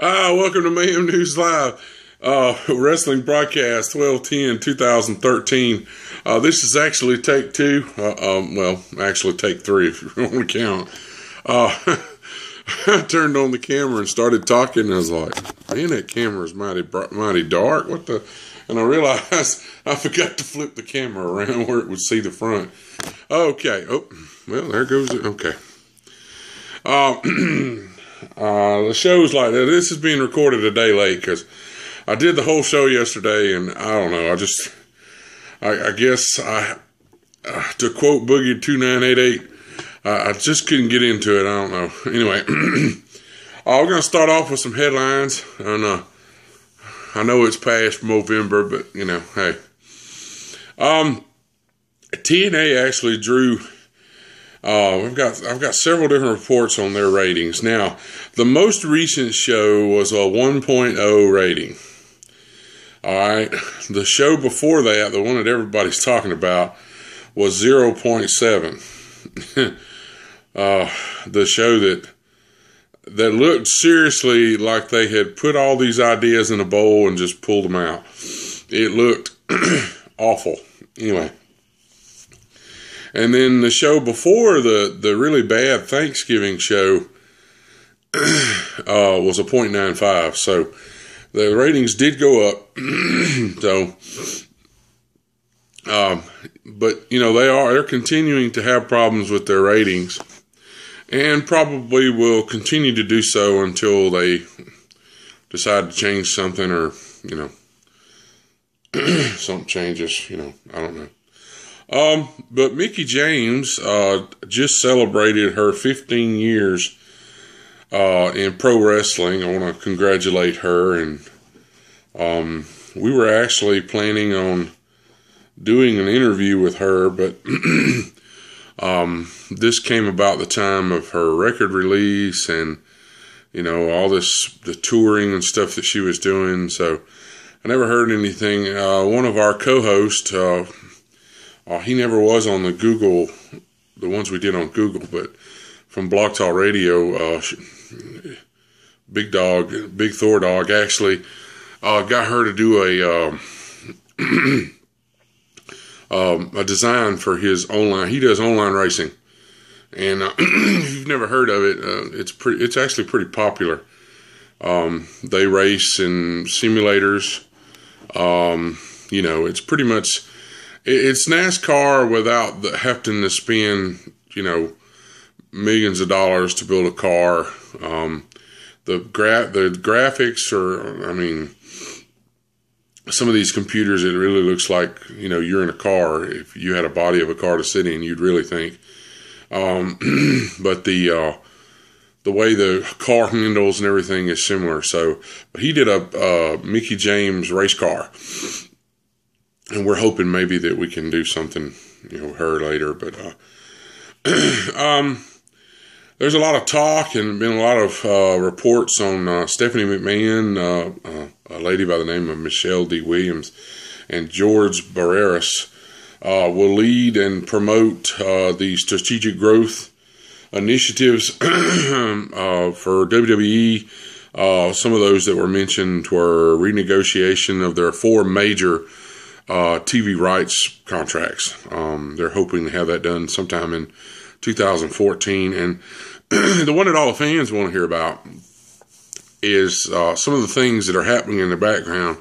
Ah, welcome to Mayhem News Live, uh, wrestling broadcast 1210 2013. Uh, this is actually take two. Uh, um, well, actually take three if you want to count. Uh, I turned on the camera and started talking, and I was like, man, that camera is mighty, mighty dark. What the? And I realized I forgot to flip the camera around where it would see the front. Okay. Oh, well, there goes it. Okay. Uh, Uh, the show's like. This is being recorded a day late because I did the whole show yesterday, and I don't know. I just, I, I guess I, uh, to quote Boogie two nine eight eight, I just couldn't get into it. I don't know. Anyway, we're gonna start off with some headlines, and uh, I know it's past November, but you know, hey, um, TNA actually drew uh, we've got I've got several different reports on their ratings. Now, the most recent show was a 1.0 rating. All right, the show before that, the one that everybody's talking about, was 0.7. uh, the show that that looked seriously like they had put all these ideas in a bowl and just pulled them out. It looked awful. Anyway, and then the show before the the really bad Thanksgiving show uh, was a 0.95. So the ratings did go up. so, um, but you know they are they're continuing to have problems with their ratings, and probably will continue to do so until they decide to change something or you know something changes. You know I don't know. Um, but Mickie James uh, just celebrated her 15 years uh, in pro wrestling. I want to congratulate her, and um, we were actually planning on doing an interview with her, but um, this came about the time of her record release and you know all this the touring and stuff that she was doing. So I never heard anything. Uh, one of our co-hosts uh, uh, he never was on the Google, the ones we did on Google, but from Blog Talk Radio, uh, Big Dog, Big Thor Dog actually uh, got her to do a um, um, a design for his online. He does online racing, and uh, if you've never heard of it, uh, it's pretty. It's actually pretty popular. Um, they race in simulators. Um, you know, it's pretty much it's NASCAR without the having to spend, you know, millions of dollars to build a car. Um, the gra- the graphics are, I mean, some of these computers, it really looks like you know you're in a car. If you had a body of a car to sit in, you'd really think. Um, but the uh, the way the car handles and everything is similar. So, but he did a uh, Mickie James race car, and we're hoping maybe that we can do something, you know, her later. But uh, um, there's a lot of talk and been a lot of uh, reports on uh, Stephanie McMahon, uh, uh, a lady by the name of Michelle D. Williams, and George Barrios uh, will lead and promote the strategic growth initiatives for WWE. some of those that were mentioned were renegotiation of their four major uh, TV rights contracts. Um, they're hoping to have that done sometime in 2014. And the one that all the fans want to hear about is uh, some of the things that are happening in the background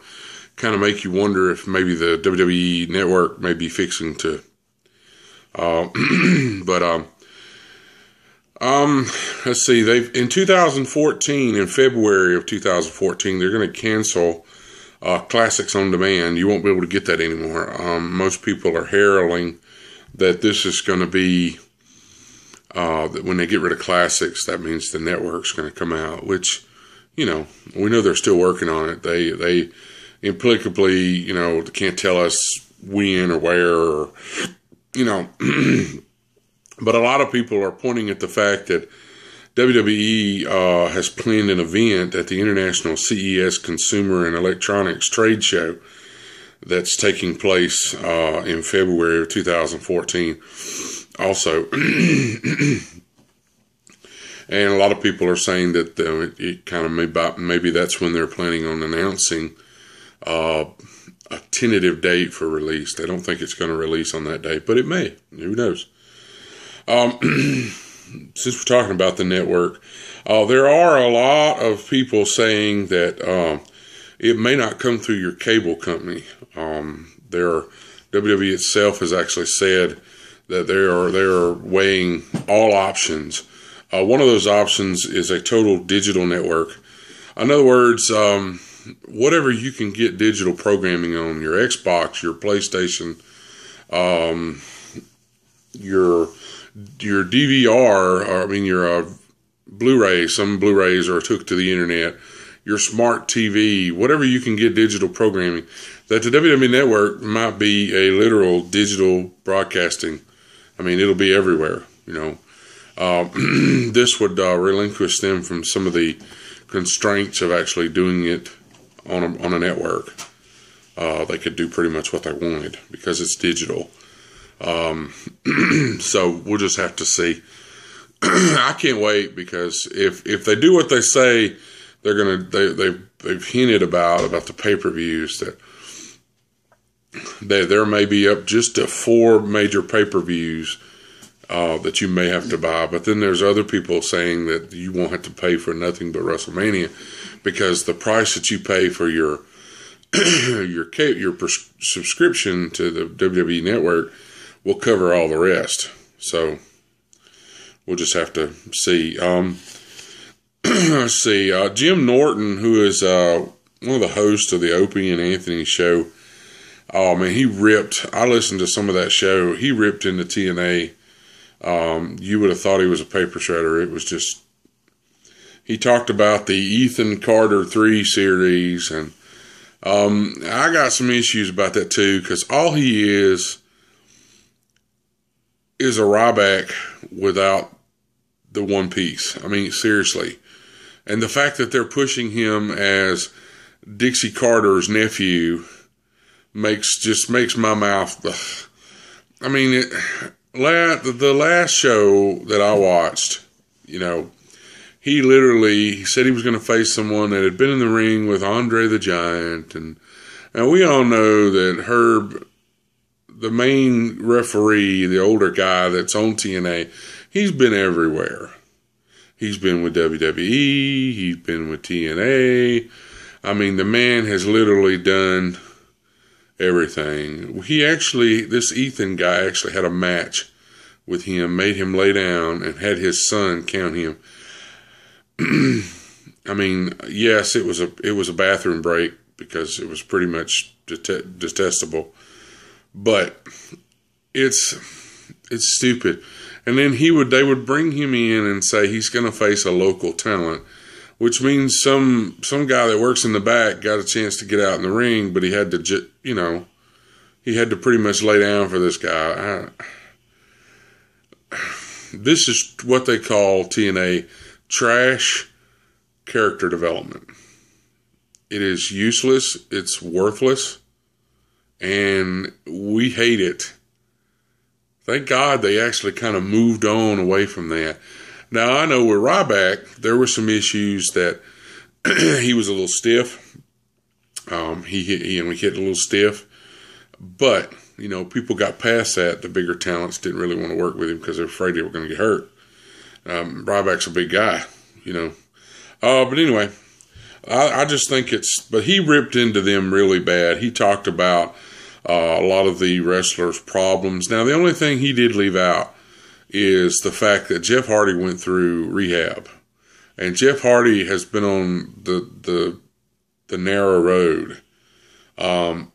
kind of make you wonder if maybe the WWE network may be fixing to. Uh, but um, um, let's see. They've in 2014, in February of 2014, they're going to cancel uh, classics on demand. You won't be able to get that anymore. Um, most people are heralding that this is going to be uh, that when they get rid of classics, that means the network's going to come out. Which, you know, we know they're still working on it. They they implicably, you know, can't tell us when or where, or, you know. but a lot of people are pointing at the fact that WWE uh, has planned an event at the International CES Consumer and Electronics Trade Show that's taking place uh, in February of 2014. Also, and a lot of people are saying that uh, it, it kind of maybe maybe that's when they're planning on announcing uh, a tentative date for release. They don't think it's going to release on that date, but it may. Who knows? Um, since we're talking about the network, uh, there are a lot of people saying that um, it may not come through your cable company. Um, there, WWE itself has actually said that they are they are weighing all options. Uh, one of those options is a total digital network. In other words, um, whatever you can get digital programming on your Xbox, your PlayStation, um, your your DVR, or, I mean your uh, Blu-ray. Some Blu-rays are hooked to the internet. Your smart TV, whatever you can get digital programming. That the WWE Network might be a literal digital broadcasting. I mean, it'll be everywhere. You know, uh, this would uh, relinquish them from some of the constraints of actually doing it on a, on a network. Uh, they could do pretty much what they wanted because it's digital. Um, so we'll just have to see. I can't wait because if if they do what they say, they're gonna they they they've hinted about about the pay per views that they, there may be up just to four major pay per views uh, that you may have to buy, but then there's other people saying that you won't have to pay for nothing but WrestleMania because the price that you pay for your your your subscription to the WWE Network will cover all the rest. So we'll just have to see. Um, let's see. Uh, Jim Norton, who is uh, one of the hosts of the Opie and Anthony show, oh man, he ripped. I listened to some of that show. He ripped into TNA. Um, you would have thought he was a paper shredder. It was just. He talked about the Ethan Carter 3 series, and um, I got some issues about that too, because all he is is a Ryback without the one piece. I mean, seriously. And the fact that they're pushing him as Dixie Carter's nephew makes just makes my mouth. Ugh. I mean, it, the last show that I watched, you know, he literally said he was going to face someone that had been in the ring with Andre the Giant, and and we all know that Herb the main referee, the older guy that's on TNA, he's been everywhere. He's been with WWE, he's been with TNA. I mean, the man has literally done everything. He actually, this Ethan guy actually had a match with him, made him lay down, and had his son count him. I mean, yes, it was a it was a bathroom break because it was pretty much detestable but it's it's stupid. And then he would they would bring him in and say he's going to face a local talent, which means some some guy that works in the back got a chance to get out in the ring, but he had to you know he had to pretty much lay down for this guy. I, this is what they call TNA trash character development. It is useless. It's worthless and we hate it. Thank God they actually kind of moved on away from that. Now I know with Ryback, there were some issues that he was a little stiff. Um, he hit, he hit a little stiff, but you know, people got past that. The bigger talents didn't really want to work with him because they're afraid they were going to get hurt. Um, Ryback's a big guy, you know. Uh, but anyway, I, I, just think it's. But he ripped into them really bad. He talked about uh, a lot of the wrestlers' problems. Now, the only thing he did leave out is the fact that Jeff Hardy went through rehab, and Jeff Hardy has been on the the the narrow road. Um,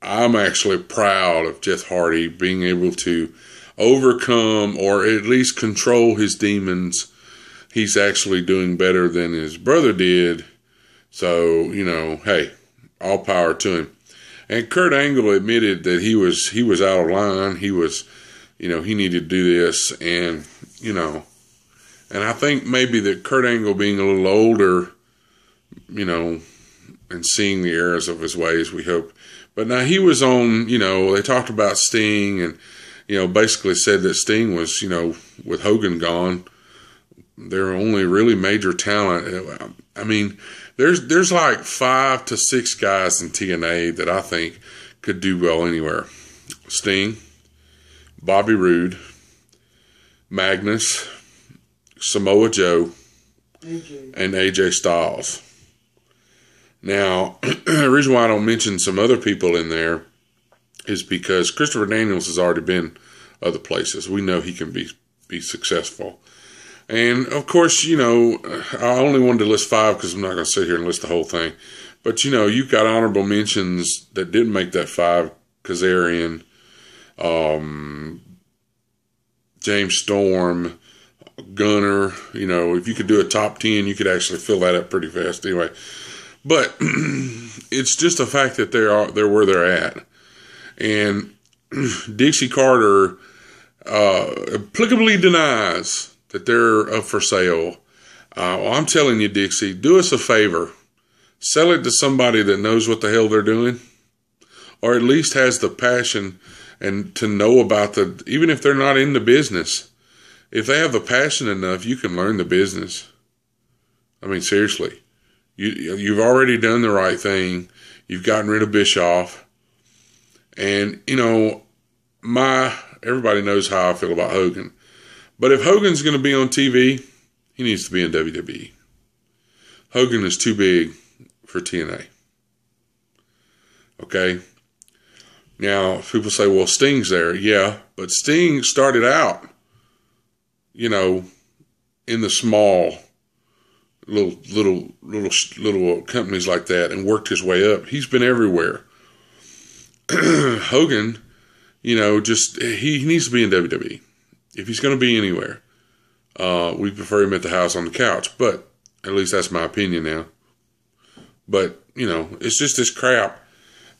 I'm actually proud of Jeff Hardy being able to overcome or at least control his demons. He's actually doing better than his brother did. So, you know, hey, all power to him. And Kurt Angle admitted that he was he was out of line. He was, you know, he needed to do this, and you know, and I think maybe that Kurt Angle being a little older, you know, and seeing the errors of his ways, we hope. But now he was on, you know, they talked about Sting and, you know, basically said that Sting was, you know, with Hogan gone, their only really major talent. I mean, there's there's like five to six guys in TNA that I think could do well anywhere. Sting, Bobby Roode, Magnus, Samoa Joe, AJ. and AJ Styles. Now, the reason why I don't mention some other people in there is because Christopher Daniels has already been other places. We know he can be be successful. And of course, you know, I only wanted to list five because I'm not going to sit here and list the whole thing. But you know, you've got honorable mentions that didn't make that five: Kazarian, um, James Storm, Gunner. You know, if you could do a top ten, you could actually fill that up pretty fast. Anyway, but it's just a fact that they are they're where they're at, and Dixie Carter uh, applicably denies that they're up for sale. Uh, well, I'm telling you, Dixie, do us a favor. Sell it to somebody that knows what the hell they're doing, or at least has the passion and to know about the, even if they're not in the business, if they have the passion enough, you can learn the business. I mean, seriously, you, you've already done the right thing. You've gotten rid of Bischoff. And, you know, my, everybody knows how I feel about Hogan. But if Hogan's going to be on TV, he needs to be in WWE. Hogan is too big for TNA. Okay? Now, people say, well, Sting's there. Yeah, but Sting started out, you know, in the small little little little little companies like that and worked his way up. He's been everywhere. Hogan, you know, just he, he needs to be in WWE if he's going to be anywhere, uh, we prefer him at the house on the couch. But at least that's my opinion now. But you know, it's just this crap.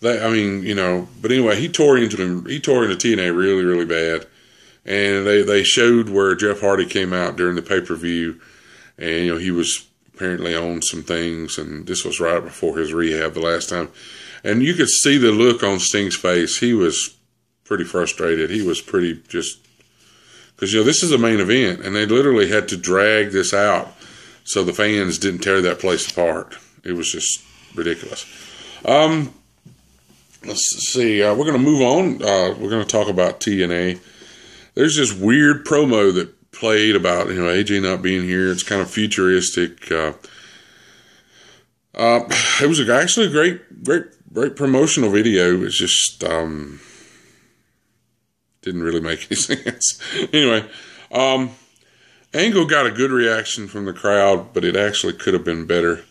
That I mean, you know. But anyway, he tore into him. He tore into TNA really, really bad. And they they showed where Jeff Hardy came out during the pay per view, and you know he was apparently on some things, and this was right before his rehab the last time. And you could see the look on Sting's face. He was pretty frustrated. He was pretty just because you know this is a main event, and they literally had to drag this out so the fans didn't tear that place apart. It was just ridiculous. Um, let's see. Uh, we're going to move on. Uh, we're going to talk about TNA. There's this weird promo that played about you know AJ not being here. It's kind of futuristic. Uh, uh, it was actually a great, great, great promotional video. It's just um, didn't really make any sense. anyway, um, Angle got a good reaction from the crowd, but it actually could have been better.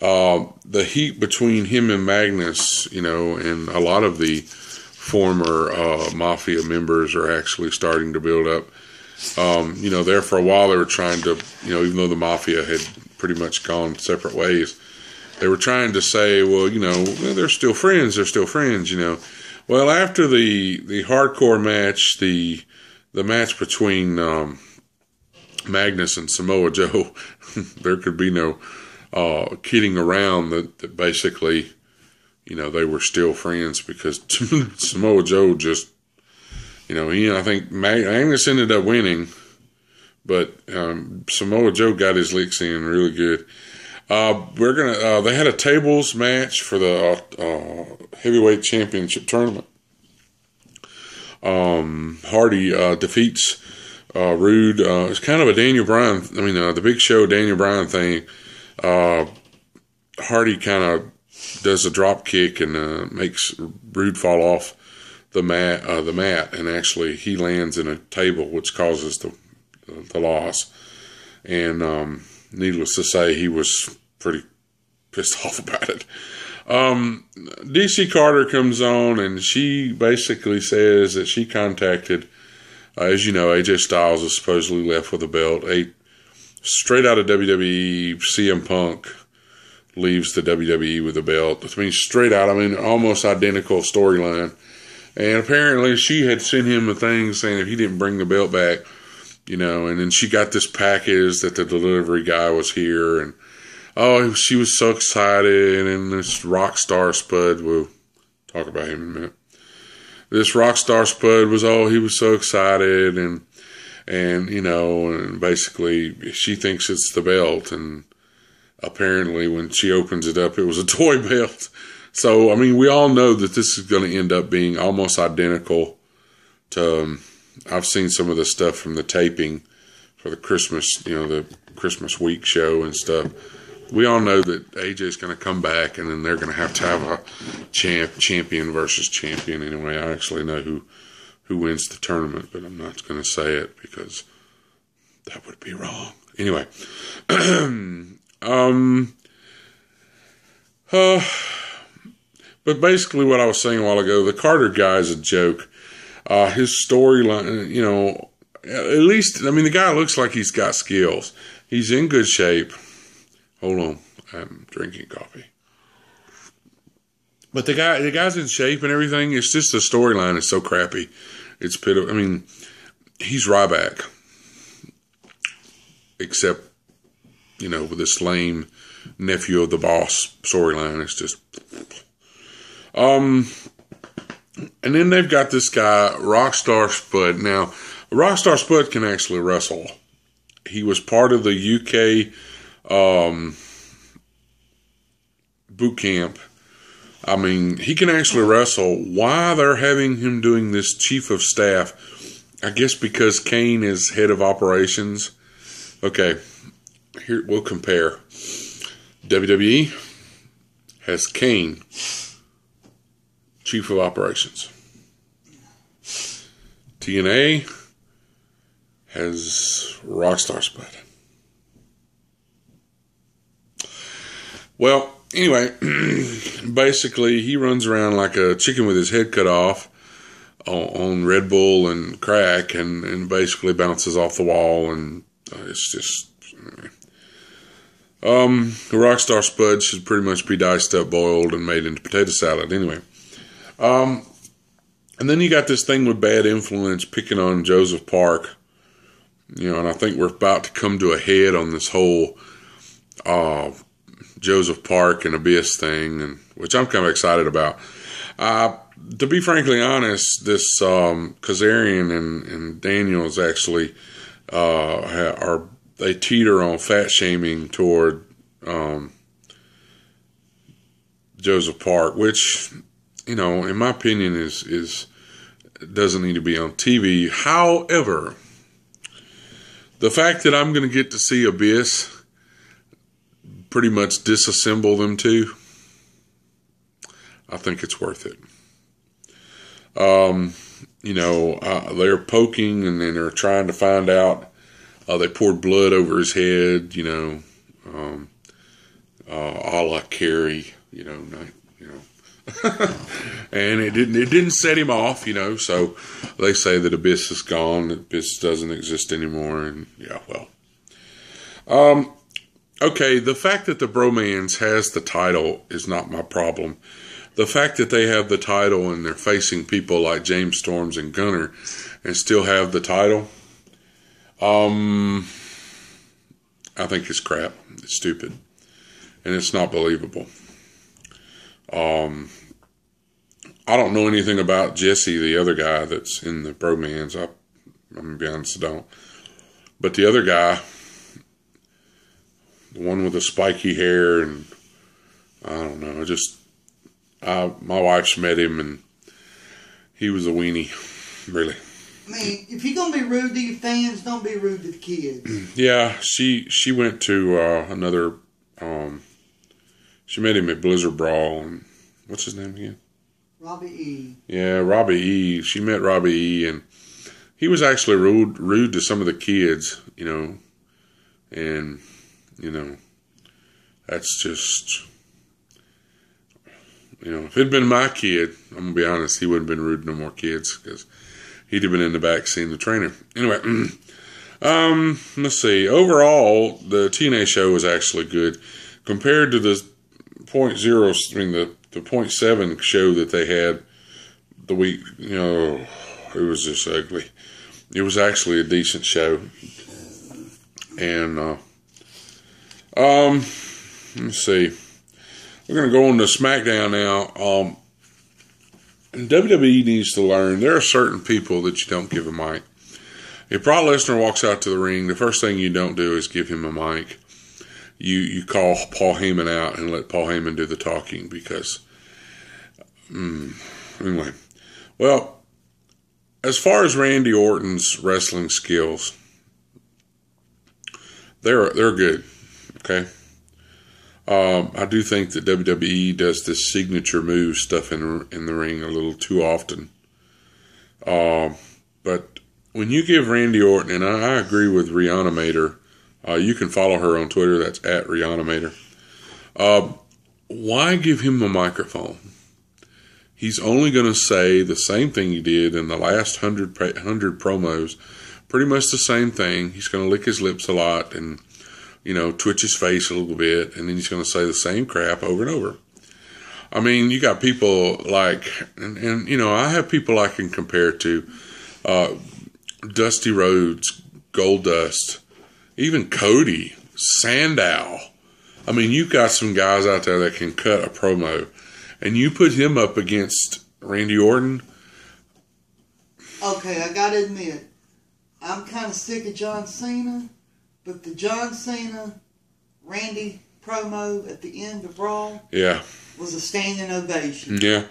Uh, the heat between him and Magnus, you know, and a lot of the former uh, mafia members are actually starting to build up. Um, you know, there for a while they were trying to, you know, even though the mafia had pretty much gone separate ways, they were trying to say, well, you know, they're still friends, they're still friends, you know. Well, after the the hardcore match, the the match between um, Magnus and Samoa Joe, there could be no uh, kidding around that, that basically, you know, they were still friends because Samoa Joe just, you know, he I think Magnus ended up winning, but um, Samoa Joe got his licks in really good. Uh, we're gonna. Uh, they had a tables match for the uh, uh heavyweight championship tournament. Um, Hardy uh, defeats uh, Roode. it's kind of a Daniel Bryan. I mean, the Big Show Daniel Bryan thing. Hardy kind of does a drop kick and makes Roode fall off the mat. the mat, and actually he lands in a table, which causes the the loss. And um, needless to say, he was pretty pissed off about it. Um, Dixie Carter comes on and she basically says that she contacted, uh, as you know, AJ Styles is supposedly left with a belt. A straight out of WWE, CM Punk leaves the WWE with a belt. I mean, straight out. I mean, almost identical storyline. And apparently, she had sent him a thing saying if he didn't bring the belt back, you know. And then she got this package that the delivery guy was here and oh, she was so excited, and this rock star Spud, we'll talk about him in a minute. This rock star Spud was, oh, he was so excited, and and you know, and basically she thinks it's the belt, and apparently when she opens it up, it was a toy belt. So I mean, we all know that this is going to end up being almost identical to. Um, I've seen some of the stuff from the taping for the Christmas, you know, the Christmas week show and stuff. We all know that AJ's going to come back, and then they're going to have to have a champ, champion versus champion. Anyway, I actually know who who wins the tournament, but I'm not going to say it because that would be wrong. Anyway, um, uh, but basically, what I was saying a while ago, the Carter guy is a joke. Uh, his storyline, you know, at least, I mean, the guy looks like he's got skills. He's in good shape. Hold on, I'm drinking coffee. But the guy, the guy's in shape and everything. It's just the storyline is so crappy. It's pitiful. I mean, he's Ryback, except you know with this lame nephew of the boss storyline. It's just um, and then they've got this guy Rockstar Spud. Now, Rockstar Spud can actually wrestle. He was part of the UK um, boot camp I mean, he can actually wrestle. Why they're having him doing this chief of staff? I guess because Kane is head of operations. Okay, here we'll compare. WWE has Kane, chief of operations. TNA has Rockstar Spud. Well, anyway, basically, he runs around like a chicken with his head cut off on, Red Bull and crack, and, and basically bounces off the wall, and uh, it's just. Um, the Rockstar Spud should pretty much be diced up, boiled, and made into potato salad. Anyway, um, and then you got this thing with bad influence picking on Joseph Park. You know, and I think we're about to come to a head on this whole uh, Joseph Park and Abyss thing, and which I'm kind of excited about. Uh, to be frankly honest, this um, Kazarian and, and Daniels actually uh, are they teeter on fat shaming toward um, Joseph Park, which you know, in my opinion, is is doesn't need to be on TV. However, the fact that I'm going to get to see Abyss pretty much disassemble them too, I think it's worth it. Um, you know, uh, they're poking and then they're trying to find out. Uh, they poured blood over his head, you know, um, uh, a la Carrie, you know, you know, and it didn't it didn't set him off, you know. So they say that Abyss is gone, Abyss doesn't exist anymore, and yeah, well. Um, okay, the fact that the bromance has the title is not my problem. The fact that they have the title and they're facing people like James Storms and Gunner and still have the title, um, I think it's crap. It's stupid. And it's not believable. Um, I don't know anything about Jesse, the other guy that's in the bromance. I, I'm going to be honest, I don't. But the other guy, the one with the spiky hair, and I don't know. Just I, my wife's met him, and he was a weenie, really. I mean, if you're gonna be rude to your fans, don't be rude to the kids. Yeah, she she went to uh, another. Um, she met him at Blizzard Brawl, and what's his name again? Robbie E. Yeah, Robbie E. She met Robbie E. and he was actually rude rude to some of the kids, you know, and you know, that's just, you know, if it'd been my kid, I'm gonna be honest, he wouldn't have been rude to no more kids because he'd have been in the back seeing the trainer. Anyway, um, let's see. Overall, the TNA show was actually good compared to the point zero. I mean, the the point seven show that they had the week. You know, it was just ugly. It was actually a decent show, and. uh um, let's see. We're going to go on to SmackDown now. Um, WWE needs to learn there are certain people that you don't give a mic. if Brock Lesnar walks out to the ring, the first thing you don't do is give him a mic. You you call Paul Heyman out and let Paul Heyman do the talking because. Mm, anyway, well, as far as Randy Orton's wrestling skills, they're they're good. Okay. Um, I do think that WWE does this signature move stuff in in the ring a little too often. Um, but when you give Randy Orton, and I, I agree with Rihanna Mater, uh, you can follow her on Twitter. That's at Rihanna Mater. Uh, why give him a microphone? He's only going to say the same thing he did in the last hundred hundred promos, pretty much the same thing. He's going to lick his lips a lot and you know twitch his face a little bit, and then he's going to say the same crap over and over. I mean, you got people like, and, and you know, I have people I can compare to. Uh, Dusty Rhodes, Goldust, even Cody, Sandow. I mean, you've got some guys out there that can cut a promo, and you put him up against Randy Orton. Okay, I gotta admit, I'm kind of sick of John Cena, but the John Cena Randy promo at the end of Raw, yeah, was a standing ovation. Yeah.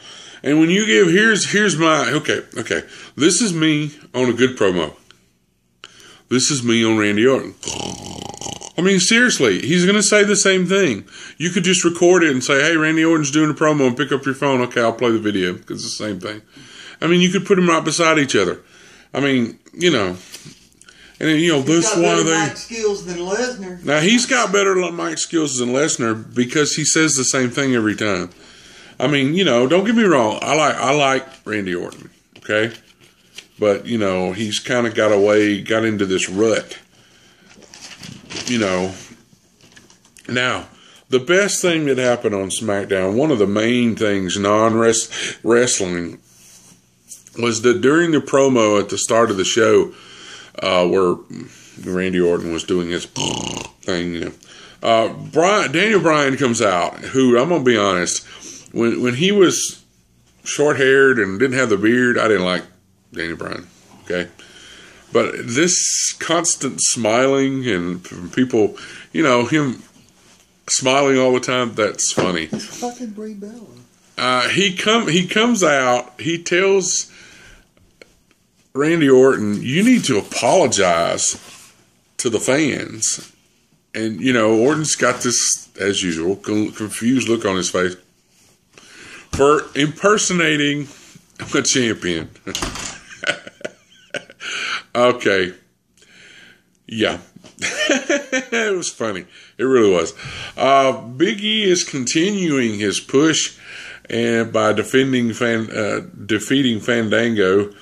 And when you give here's here's my okay, okay. This is me on a good promo. This is me on Randy Orton. I mean, seriously, he's going to say the same thing. You could just record it and say, "Hey, Randy Orton's doing a promo," and pick up your phone. Okay, I'll play the video because it's the same thing. I mean, you could put them right beside each other. I mean, you know, and then, you know, He's this better they. mic skills than Lesnar. Now he's got better mic skills than Lesnar because he says the same thing every time. I mean, you know, don't get me wrong. I like I like Randy Orton, okay, but you know he's kind of got away, got into this rut. You know. Now, the best thing that happened on SmackDown, one of the main things non wrestling, was that during the promo at the start of the show, uh, where Randy Orton was doing his thing, you know. Uh, Brian, Daniel Bryan comes out, who I'm gonna be honest, when when he was short haired and didn't have the beard, I didn't like Daniel Bryan. Okay, but this constant smiling and people, you know, him smiling all the time, that's funny. It's fucking Brie Bella. Uh, he come he comes out. He tells Randy Orton, "You need to apologize to the fans." And you know, Orton's got this, as usual, confused look on his face for impersonating a champion. okay, yeah, it was funny. It really was. Uh, Big E is continuing his push, and by defending fan, uh, defeating Fandango.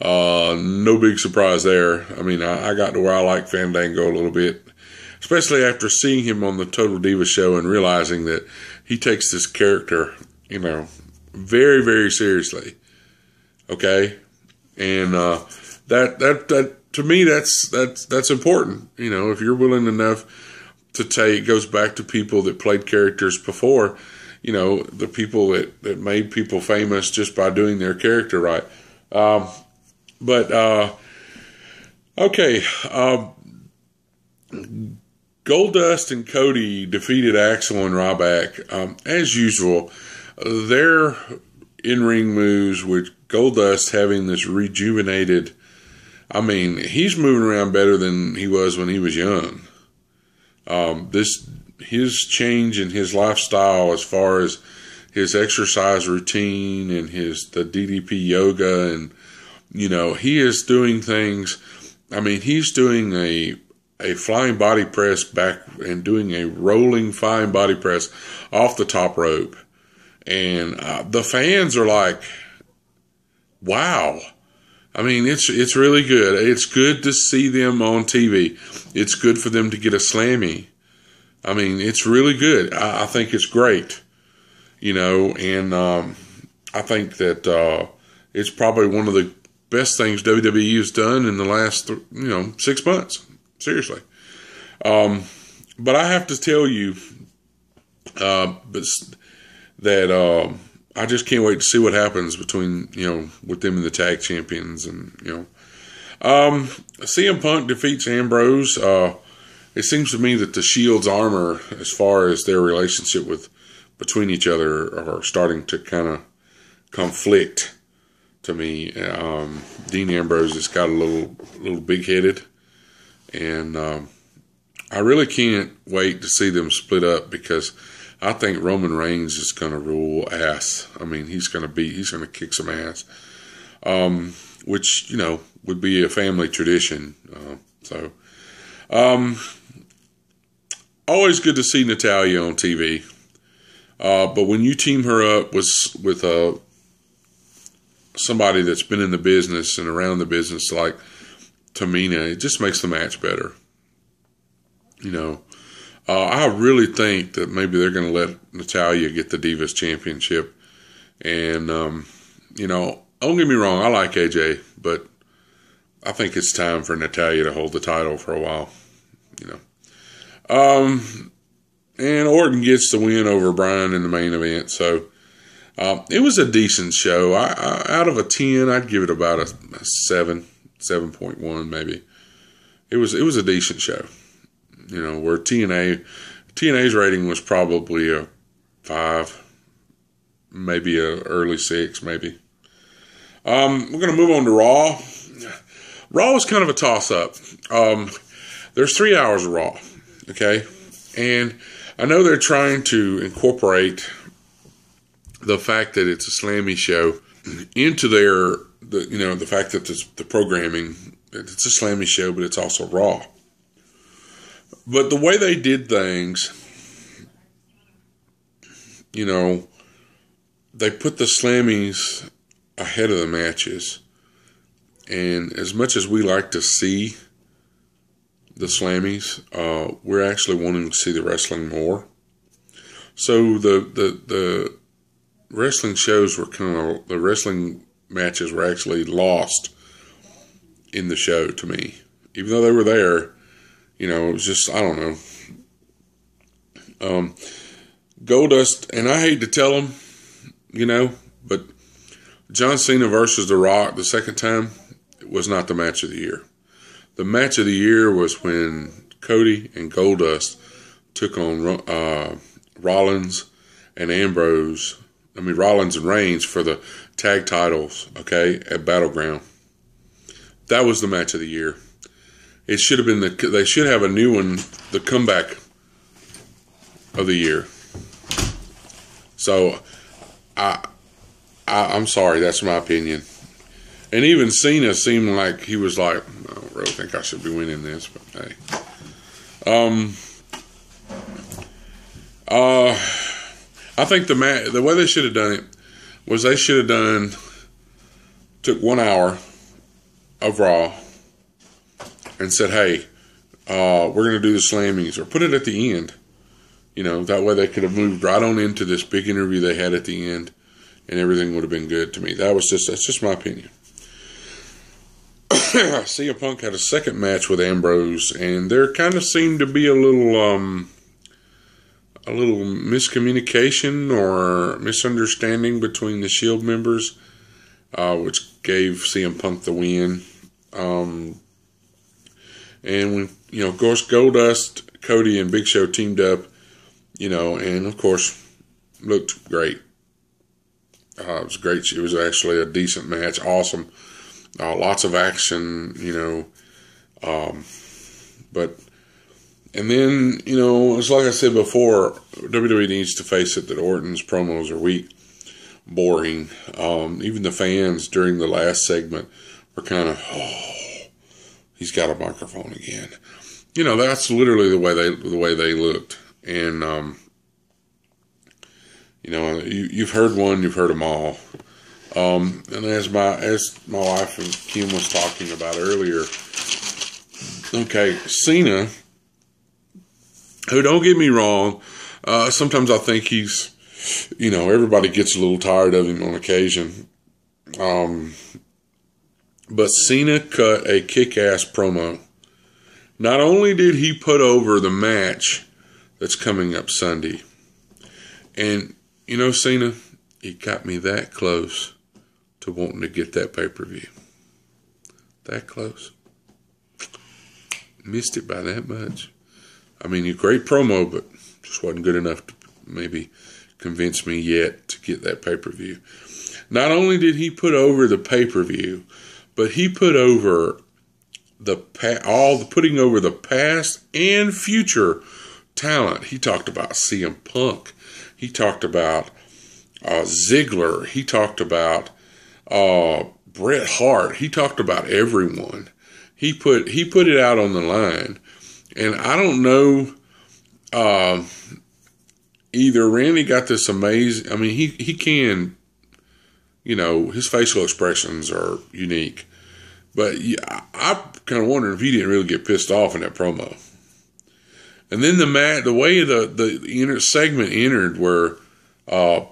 Uh, no big surprise there. I mean, I, I got to where I like Fandango a little bit, especially after seeing him on the Total Diva show and realizing that he takes this character, you know, very, very seriously. Okay, and uh, that that that to me that's that's that's important. You know, if you're willing enough to take, it goes back to people that played characters before. You know, the people that that made people famous just by doing their character right. Um, but uh, okay, um, Goldust and Cody defeated Axel and Ryback um, as usual. Their in-ring moves with Goldust having this rejuvenated. I mean, he's moving around better than he was when he was young. Um, this his change in his lifestyle as far as his exercise routine and his the DDP yoga and you know he is doing things i mean he's doing a a flying body press back and doing a rolling flying body press off the top rope. And uh, the fans are like wow. I mean it's it's really good. It's good to see them on tv it's good for them to get a slammy. I mean it's really good. I, I think it's great you know and um, i think that uh, it's probably one of the best things WWE has done in the last, you know, six months. Seriously. Um, but I have to tell you, uh, that uh, I just can't wait to see what happens between, you know, with them and the tag champions, and you know, Um, CM Punk defeats Ambrose. Uh, it seems to me that the Shield's armor, as far as their relationship with between each other, are starting to kind of conflict. To me, um, Dean Ambrose has got a little, little big headed, and um, I really can't wait to see them split up because I think Roman Reigns is going to rule ass. I mean, he's going to be, he's going to kick some ass, um, which you know would be a family tradition. Uh, so, um, always good to see Natalya on TV. Uh, but when you team her up with with a uh, somebody that's been in the business and around the business like Tamina, it just makes the match better. You know, uh, I really think that maybe they're going to let Natalya get the Divas Championship. And, um, you know, don't get me wrong, I like AJ, but I think it's time for Natalya to hold the title for a while. You know. Um, and Orton gets the win over Bryan in the main event. So uh, it was a decent show. I, I, out of a ten, I'd give it about a, a seven, seven point one maybe. It was it was a decent show. You know, where TNA TNA's rating was probably a five, maybe a early six, maybe. Um, we're gonna move on to Raw. Raw was kind of a toss up. Um, there's three hours of Raw, okay, and I know they're trying to incorporate the fact that it's a slammy show into their the you know the fact that the, the programming it's a slammy show, but it's also raw. But the way they did things, you know, they put the slammies ahead of the matches. And as much as we like to see the slammies, uh, we're actually wanting to see the wrestling more. So the the the wrestling shows were kind of the wrestling matches were actually lost in the show to me, even though they were there. You know, it was just I don't know. Um, Goldust, and I hate to tell him, you know, but John Cena versus The Rock the second time was not the match of the year. The match of the year was when Cody and Goldust took on uh, Rollins and Ambrose I mean Rollins and Reigns for the tag titles, okay, at Battleground. That was the match of the year. It should have been the they should have a new one, the comeback of the year. So I, I am sorry, that's my opinion. And even Cena seemed like he was like, I don't really think I should be winning this, but hey. Um uh I think the ma- the way they should have done it was they should have done took one hour of Raw and said, "Hey, uh, we're going to do the slammings," or put it at the end. You know, that way they could have moved right on into this big interview they had at the end, and everything would have been good to me. That was just that's just my opinion. CM Punk had a second match with Ambrose, and there kind of seemed to be a little um, a little miscommunication or misunderstanding between the Shield members, uh, which gave CM Punk the win. Um, and when you know, of course, Goldust, Cody, and Big Show teamed up, you know, and of course, looked great. Uh, it was great. It was actually a decent match. Awesome. Uh, lots of action, you know. Um, but and then, you know, it's like I said before, WWE needs to face it that Orton's promos are weak, boring. Um, even the fans during the last segment were kind of, oh, he's got a microphone again. You know, that's literally the way they the way they looked. And um, you know, you, you've heard one, you've heard them all. Um, and as my as my wife and Kim was talking about earlier, okay, Cena who don't get me wrong, uh, sometimes I think he's, you know, everybody gets a little tired of him on occasion. Um, but Cena cut a kick ass promo. Not only did he put over the match that's coming up Sunday, and you know, Cena, he got me that close to wanting to get that pay per view. That close. missed it by that much. I mean, a great promo, but just wasn't good enough to maybe convince me yet to get that pay per view. Not only did he put over the pay per view, but he put over the all the putting over the past and future talent. He talked about CM Punk. He talked about uh, Ziggler. He talked about uh, Bret Hart. He talked about everyone. He put he put it out on the line, and I don't know. Uh, either Randy got this amazing. I mean, he he can, you know, his facial expressions are unique, but yeah, I, am kind of wondering if he didn't really get pissed off in that promo. And then the mat, the way the the inner segment entered, where, uh,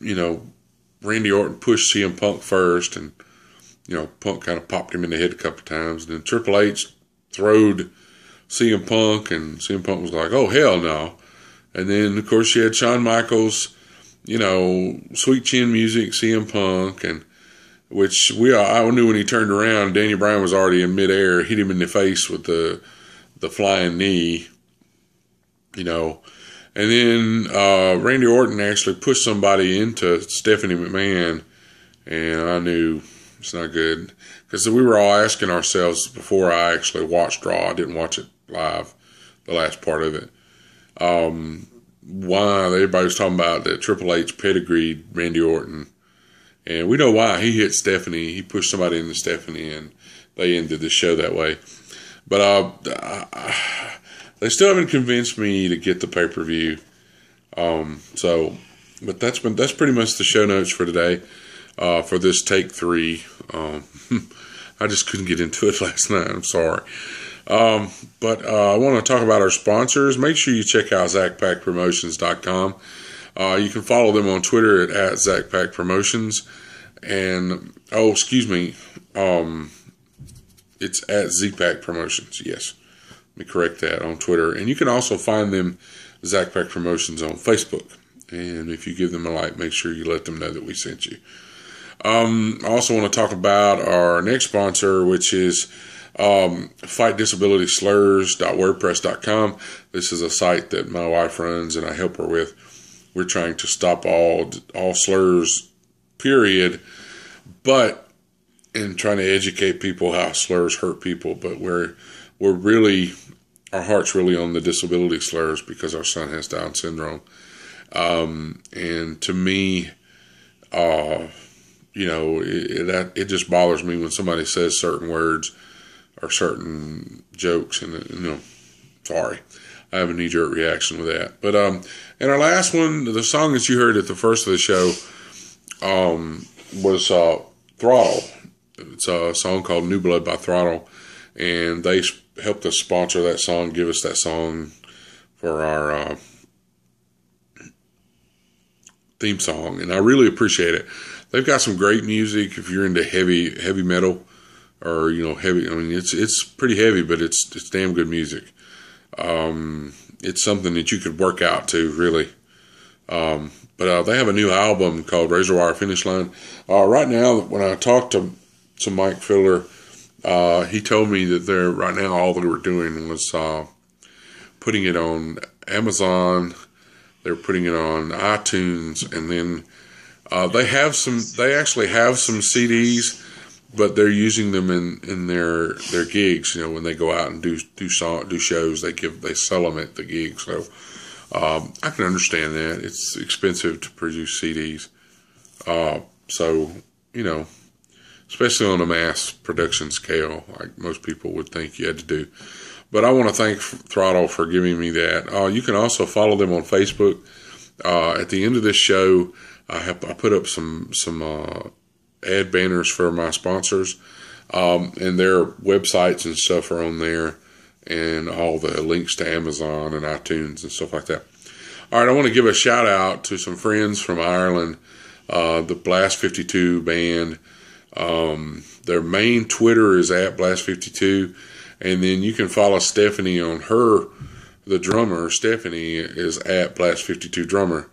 you know, Randy Orton pushed CM Punk first, and you know, Punk kind of popped him in the head a couple times. And then Triple H throwed CM Punk, and CM Punk was like, "Oh hell no!" And then of course you had Shawn Michaels, you know, Sweet Chin Music, CM Punk, and which we I knew when he turned around, Daniel Bryan was already in midair, hit him in the face with the the flying knee, you know. And then uh, Randy Orton actually pushed somebody into Stephanie McMahon, and I knew it's not good because we were all asking ourselves before I actually watched Raw. I didn't watch it live, the last part of it. Um, why everybody was talking about that Triple H pedigreed Randy Orton, and we know why. He hit Stephanie. He pushed somebody into Stephanie, and they ended the show that way. But uh, they still haven't convinced me to get the pay per view. Um, so, but that's been that's pretty much the show notes for today. Uh, for this take three, um, I just couldn't get into it last night. I'm sorry. Um, but uh, I want to talk about our sponsors. Make sure you check out ZachPackPromotions.com. Uh, you can follow them on Twitter at, at ZachPackPromotions. And, oh, excuse me, um, it's at ZPack Promotions. Yes, let me correct that on Twitter. And you can also find them, Zach Pack Promotions, on Facebook. And if you give them a like, make sure you let them know that we sent you. Um, I also want to talk about our next sponsor, which is um, fightdisabilityslurs.wordpress.com. This is a site that my wife runs and I help her with. We're trying to stop all all slurs, period, but in trying to educate people how slurs hurt people. But we're we're really our heart's really on the disability slurs because our son has Down syndrome. Um, and to me, uh, you know, it, that it just bothers me when somebody says certain words or certain jokes, and you know, sorry, I have a knee jerk reaction with that. But um, and our last one, the song that you heard at the first of the show, um, was uh, Throttle. It's a song called New Blood by Throttle, and they helped us sponsor that song, give us that song for our uh, theme song, and I really appreciate it. They've got some great music if you're into heavy heavy metal or you know heavy. I mean, it's it's pretty heavy, but it's it's damn good music. Um, it's something that you could work out to really. Um, but uh, they have a new album called Razor Wire Finish Line. Uh, right now, when I talked to to Mike Filler, uh, he told me that they're right now all they were doing was uh, putting it on Amazon. They're putting it on iTunes, and then uh, they have some. They actually have some CDs but they're using them in, in their their gigs. You know, when they go out and do do song, do shows, they give they sell them at the gigs. So um, I can understand that it's expensive to produce CDs. Uh, so you know, especially on a mass production scale, like most people would think you had to do. But I want to thank Throttle for giving me that. Uh, you can also follow them on Facebook. Uh, at the end of this show, I have I put up some some uh, ad banners for my sponsors, um, and their websites and stuff are on there, and all the links to Amazon and iTunes and stuff like that. All right, I want to give a shout out to some friends from Ireland, uh, the Blast 52 band. Um, their main Twitter is at Blast 52, and then you can follow Stephanie on her. The drummer Stephanie is at Blast 52 Drummer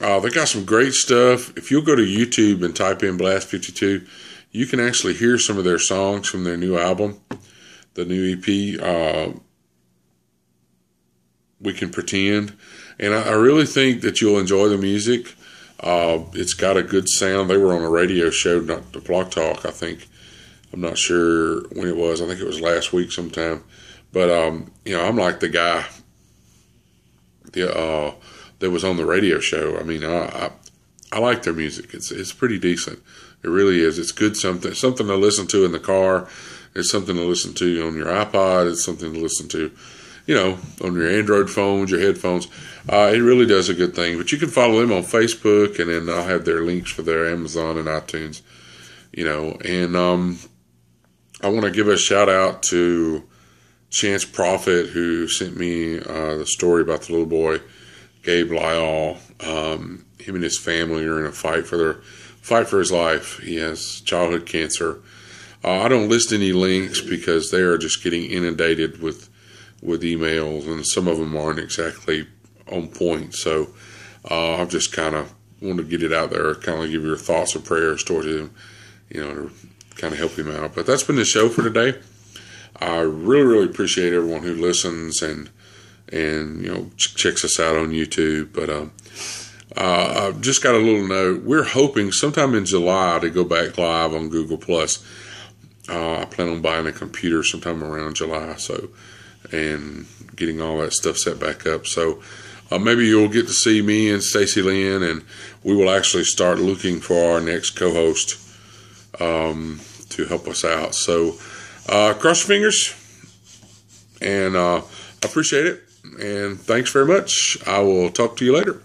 uh, they got some great stuff. If you'll go to YouTube and type in Blast 52, you can actually hear some of their songs from their new album. the new EP. Uh, we can pretend, and I, I, really think that you'll enjoy the music. Uh, it's got a good sound. They were on a radio show, not the Block Talk. I think I'm not sure when it was. I think it was last week sometime. But um, you know, I'm like the guy the, uh, that was on the radio show. I mean, I, I, I like their music. It's it's pretty decent. It really is. It's good something something to listen to in the car. It's something to listen to on your iPod. It's something to listen to, you know, on your Android phones, your headphones. Uh, it really does a good thing. But you can follow them on Facebook, and then I'll have their links for their Amazon and iTunes. You know, and um, I want to give a shout out to Chance Prophet who sent me uh, the story about the little boy Gabe Lyall. Um, him and his family are in a fight for their fight for his life. He has childhood cancer. Uh, I don't list any links because they are just getting inundated with with emails, and some of them aren't exactly on point. So uh, I've just kind of want to get it out there, kind of give your thoughts or prayers towards him, you know, to kind of help him out. But that's been the show for today. I really, really appreciate everyone who listens and and you know ch- checks us out on YouTube. But um, uh, I've just got a little note. We're hoping sometime in July to go back live on Google Plus. Uh, I plan on buying a computer sometime around July, so and getting all that stuff set back up. So uh, maybe you'll get to see me and Stacy Lynn, and we will actually start looking for our next co-host um, to help us out. So uh, cross your fingers, and uh, I appreciate it. And thanks very much. I will talk to you later.